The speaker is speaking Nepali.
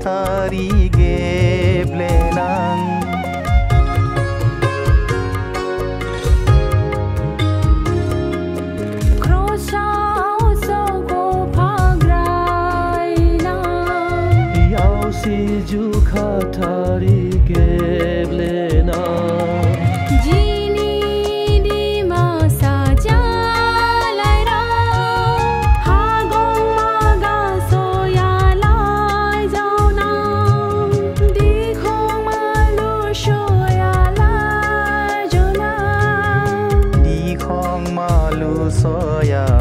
tarigéblelang Si juka tari geblenang soya